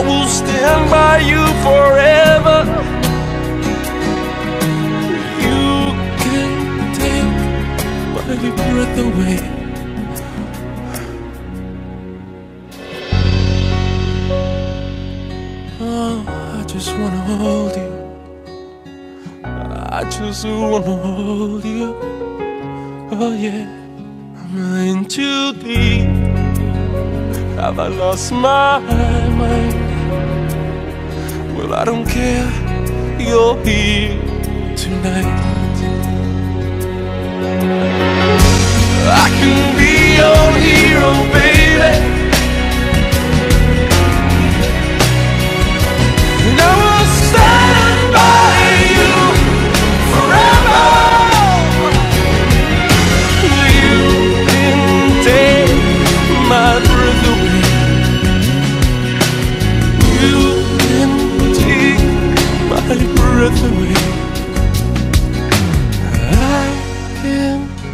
I will stand by you forever. You can take my breath away. Oh, I just wanna hold you. I just wanna hold you. Oh yeah, I'm in too deep. Have I lost my mind? I don't care. You're here tonight.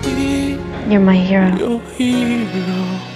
Be You're my hero. your hero.